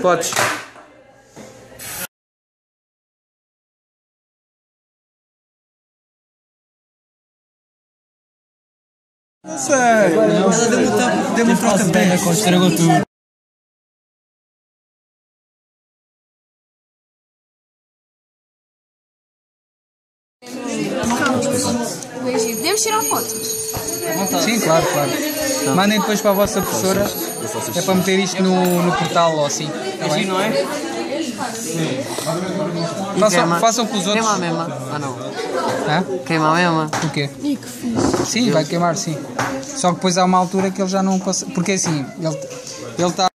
Podes. Não sei. Ela deu-me um troca-pé. Estragou tudo. Podemos tirar foto? Sim, claro, claro. Mandem depois para a vossa professora. É para meter isto no, no portal ou assim. Tá bem? não é? Façam, façam com os outros. Queima a mesma. Ah não. Hã? Queima a mesma. O quê? Sim, vai queimar, sim. Só que depois há uma altura que ele já não consegue. Porque assim, ele ele está.